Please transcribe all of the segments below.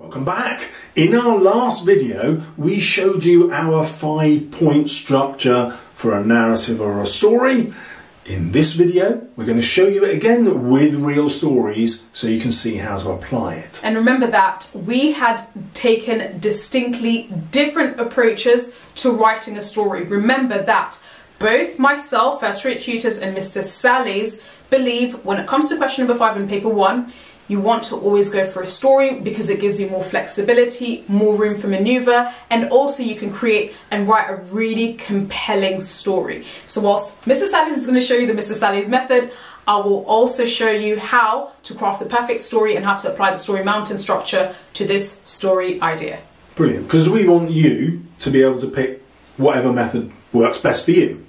Welcome back. In our last video, we showed you our five point structure for a narrative or a story. In this video, we're going to show you it again with real stories so you can see how to apply it. And remember that we had taken distinctly different approaches to writing a story. Remember that both myself, First Rate Tutors, and Mr. Salles believe when it comes to question number five in paper one, you want to always go for a story because it gives you more flexibility, more room for maneuver, and also you can create and write a really compelling story. So whilst Mr. Salles is going to show you the Mr. Salles method, I will also show you how to craft the perfect story and how to apply the story mountain structure to this story idea. Brilliant, because we want you to be able to pick whatever method works best for you.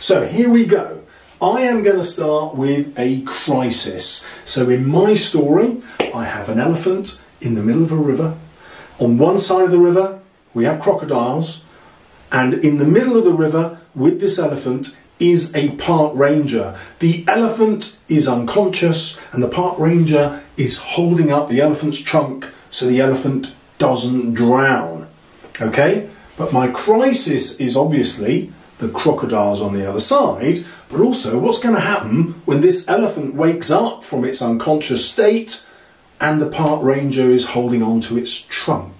So here we go. I am going to start with a crisis. So in my story, I have an elephant in the middle of a river. On one side of the river, we have crocodiles. And in the middle of the river, with this elephant, is a park ranger. The elephant is unconscious, and the park ranger is holding up the elephant's trunk so the elephant doesn't drown. Okay? But my crisis is obviously the crocodiles on the other side, but also what's going to happen when this elephant wakes up from its unconscious state and the park ranger is holding on to its trunk.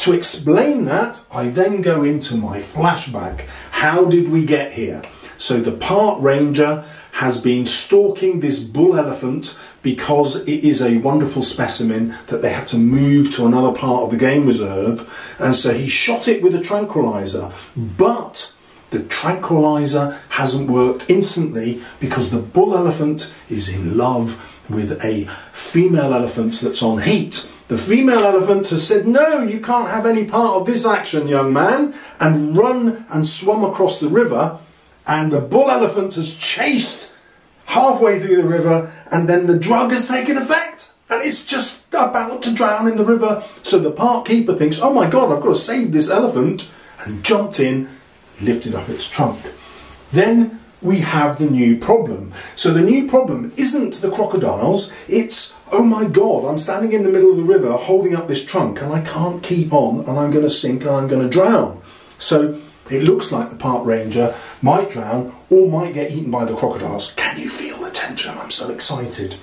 To explain that, I then go into my flashback. How did we get here? So the park ranger has been stalking this bull elephant because it is a wonderful specimen that they have to move to another part of the game reserve. And so he shot it with a tranquilizer. But the tranquilizer hasn't worked instantly because the bull elephant is in love with a female elephant that's on heat. The female elephant has said, No, you can't have any part of this action, young man, and run and swum across the river. And the bull elephant has chased halfway through the river, and then the drug has taken effect. And it's just about to drown in the river. So the park keeper thinks, Oh my God, I've got to save this elephant, and jumped in lifted up its trunk. Then we have the new problem. So the new problem isn't the crocodiles, it's, oh my god, I'm standing in the middle of the river holding up this trunk and I can't keep on and I'm going to sink and I'm going to drown. So it looks like the park ranger might drown or might get eaten by the crocodiles. Can you feel the tension? I'm so excited.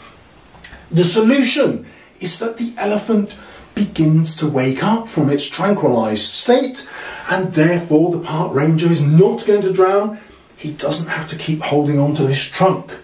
The solution is that the elephant begins to wake up from its tranquilized state, and therefore the park ranger is not going to drown. He doesn't have to keep holding on to this trunk.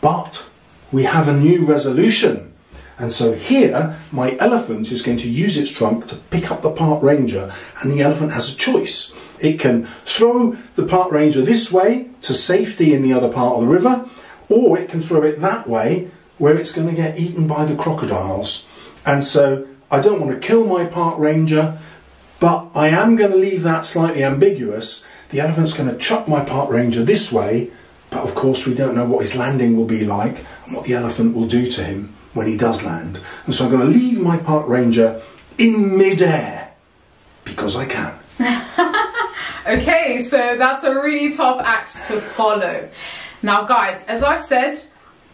But we have a new resolution. And so here, my elephant is going to use its trunk to pick up the park ranger, and the elephant has a choice. It can throw the park ranger this way to safety in the other part of the river, or it can throw it that way where it's going to get eaten by the crocodiles. And so I don't want to kill my park ranger, but I am going to leave that slightly ambiguous. The elephant's going to chuck my park ranger this way, but of course we don't know what his landing will be like and what the elephant will do to him when he does land. And so I'm going to leave my park ranger in midair because I can. okay, so that's a really tough act to follow. Now, guys, as I said,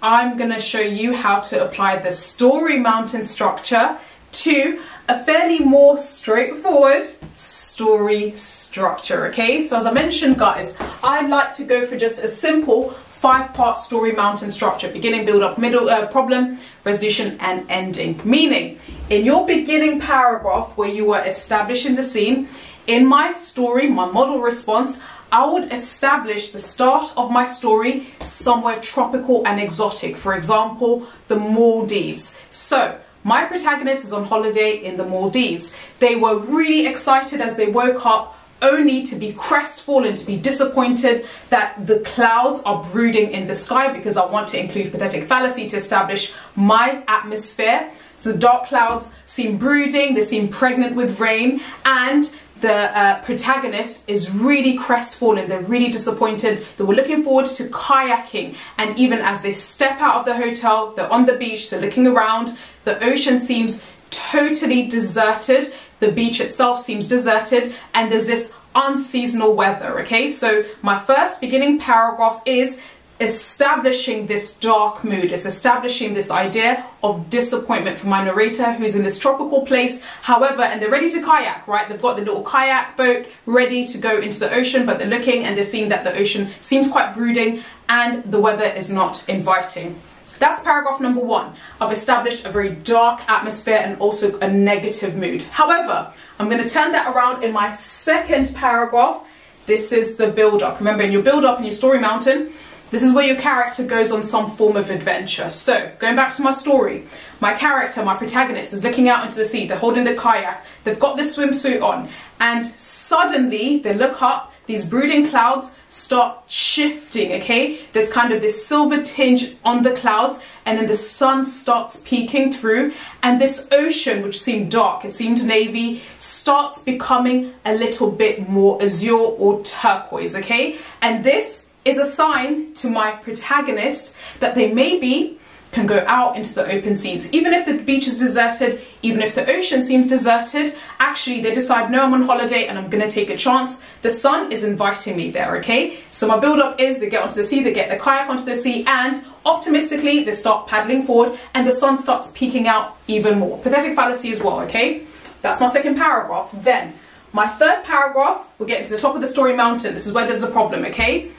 I'm going to show you how to apply the story mountain structure to a fairly more straightforward story structure, okay? So as I mentioned, guys, I like to go for just a simple five-part story mountain structure, beginning, build up, middle, uh, problem, resolution, and ending. Meaning, in your beginning paragraph where you are establishing the scene, in my story, my model response, I would establish the start of my story somewhere tropical and exotic. For example, the Maldives. So, my protagonist is on holiday in the Maldives. They were really excited as they woke up only to be crestfallen, to be disappointed that the clouds are brooding in the sky because I want to include pathetic fallacy to establish my atmosphere. So the dark clouds seem brooding, they seem pregnant with rain, and the uh, protagonist is really crestfallen, they're really disappointed, they were looking forward to kayaking, and even as they step out of the hotel, they're on the beach, they're looking around, the ocean seems totally deserted, the beach itself seems deserted, and there's this unseasonal weather, okay? So my first beginning paragraph is establishing this dark mood. It's establishing this idea of disappointment for my narrator who's in this tropical place. However, and they're ready to kayak, right? They've got the little kayak boat ready to go into the ocean, but they're looking and they're seeing that the ocean seems quite brooding and the weather is not inviting. That's paragraph number one. I've established a very dark atmosphere and also a negative mood. However, I'm going to turn that around in my second paragraph. This is the build up. Remember, in your build up in your story mountain, this is where your character goes on some form of adventure. So, going back to my story, my character, my protagonist, is looking out into the sea. They're holding the kayak. They've got the swimsuit on. And suddenly, they look up. These brooding clouds start shifting, okay? There's kind of this silver tinge on the clouds, and then the sun starts peeking through. And this ocean, which seemed dark, it seemed navy, starts becoming a little bit more azure or turquoise, okay? And this is a sign to my protagonist that they maybe can go out into the open seas. Even if the beach is deserted, even if the ocean seems deserted, actually they decide, no, I'm on holiday and I'm gonna take a chance. The sun is inviting me there, okay? So my build up is they get onto the sea, they get the kayak onto the sea, and optimistically they start paddling forward and the sun starts peeking out even more. Pathetic fallacy as well, okay? That's my second paragraph. Then, my third paragraph, we're getting to the top of the story mountain. This is where there's a problem, okay?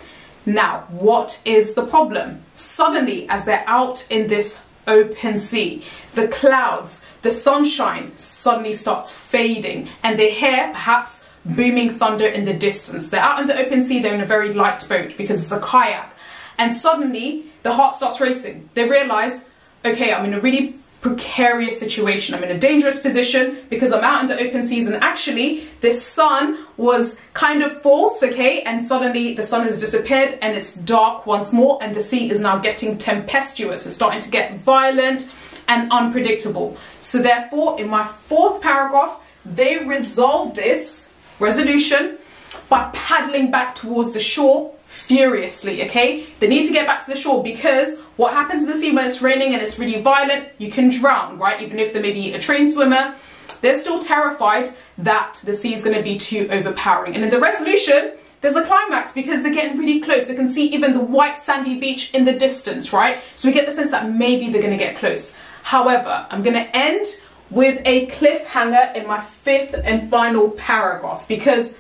Now, what is the problem? Suddenly, as they're out in this open sea, the clouds, the sunshine suddenly starts fading, and they hear perhaps booming thunder in the distance. They're out in the open sea, they're in a very light boat because it's a kayak, and suddenly the heart starts racing. They realize, okay, I'm in a really precarious situation. I'm in a dangerous position because I'm out in the open seas and actually this sun was kind of false, okay? And suddenly the sun has disappeared and it's dark once more and the sea is now getting tempestuous. It's starting to get violent and unpredictable. So therefore, in my fourth paragraph, they resolve this resolution by paddling back towards the shore furiously, okay? They need to get back to the shore because what happens in the sea when it's raining and it's really violent, you can drown, right? Even if they're maybe a trained swimmer, they're still terrified that the sea is going to be too overpowering. And in the resolution, there's a climax because they're getting really close. They can see even the white sandy beach in the distance, right? So we get the sense that maybe they're going to get close. However, I'm going to end with a cliffhanger in my fifth and final paragraph because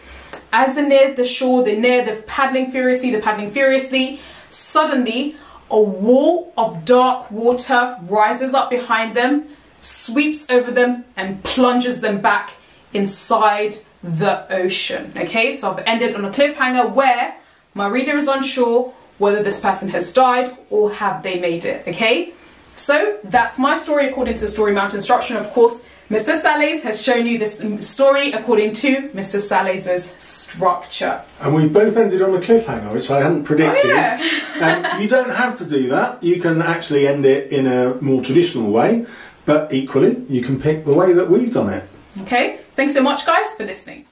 as they near the shore, they near the paddling furiously, they're paddling furiously. Suddenly, a wall of dark water rises up behind them, sweeps over them, and plunges them back inside the ocean. Okay, so I've ended on a cliffhanger where my reader is unsure whether this person has died or have they made it. Okay, so that's my story according to the Story Mountain instruction. Of course, Mr. Salles has shown you this story according to Mr. Salles' structure. And we both ended on a cliffhanger, which I hadn't predicted. Oh, yeah. um, you don't have to do that. You can actually end it in a more traditional way, but equally, you can pick the way that we've done it. Okay, thanks so much, guys, for listening.